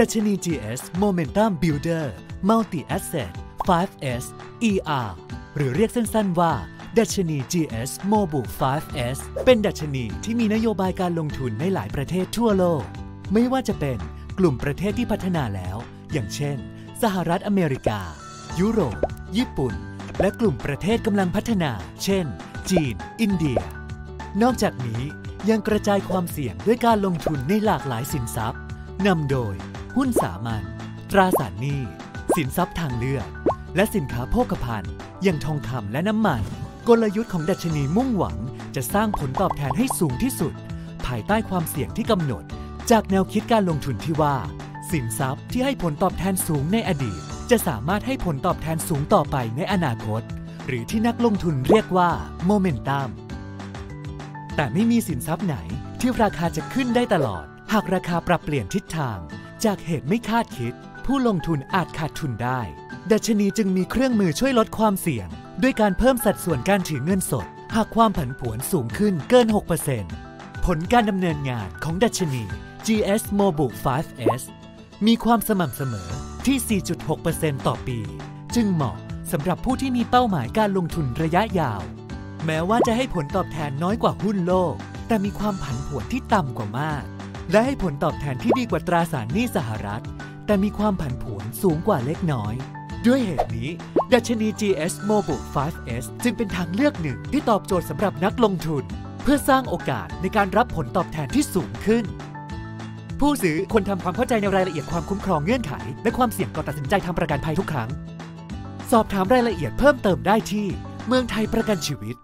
ดัชนี GS Momentum Builder Multi Asset 5S ER หรือเรียกสั้นๆว่า ดัชนี GS m o b u 5S เป็นดัชนีที่มีนโยบายการลงทุนในหลายประเทศทั่วโลก ไม่ว่าจะเป็นกลุ่มประเทศที่พัฒนาแล้ว อย่างเช่น สหรัฐอเมริกา ยุโรป ญี่ปุ่น และกลุ่มประเทศกำลังพัฒนา เช่น จีน อินเดีย นอกจากนี้ยังกระจายความเสี่ยงด้วยการลงทุนในหลากหลายสินทรัพย์นำโดย หุ้นสามัญตราสารหนี้ สินทรัพย์ทางเลือก และสินค้าโภคภัณฑ์อย่างทองคำและน้ำมัน กลยุทธ์ของดัชนีมุ่งหวัง จะสร้างผลตอบแทนให้สูงที่สุด ภายใต้ความเสี่ยงที่กำหนด จากแนวคิดการลงทุนที่ว่า สินทรัพย์ที่ให้ผลตอบแทนสูงในอดีต จะสามารถให้ผลตอบแทนสูงต่อไปในอนาคต หรือที่นักลงทุนเรียกว่าโมเมนตัมแต่ไม่มีสินทรัพย์ไหนที่ราคาจะขึ้นได้ตลอด หากราคาปรับเปลี่ยนทิศทาง จากเหตุไม่คาดคิด ผู้ลงทุนอาจขาดทุนได้ ดัชนีจึงมีเครื่องมือช่วยลดความเสี่ยง ด้วยการเพิ่มสัดส่วนการถือเงินสด หากความผันผวนสูงขึ้นเกิน 6%ผลการดำเนินงานของดัชนี GS Mobile 5S มีความสม่ำเสมอที่ 4.6%ต่อปี จึงเหมาะสำหรับผู้ที่มีเป้าหมายการลงทุนระยะยาว แม้ว่าจะให้ผลตอบแทนน้อยกว่าหุ้นโลก แต่มีความผันผวนที่ต่ำกว่ามาก และให้ผลตอบแทนที่ดีกว่าตราสารหนี้สหรัฐ แต่มีความผันผวนสูงกว่าเล็กน้อย ด้วยเหตุนี้ ดัชนี GS Mobile 5S จึงเป็นทางเลือกหนึ่งที่ตอบโจทย์สำหรับนักลงทุน เพื่อสร้างโอกาสในการรับผลตอบแทนที่สูงขึ้น ผู้ซื้อควรทำความเข้าใจในรายละเอียดความคุ้มครองเงื่อนไข และความเสี่ยงก่อนตัดสินใจทำประกันภัยทุกครั้ง สอบถามรายละเอียดเพิ่มเติมได้ที่ เมืองไทยประกันชีวิต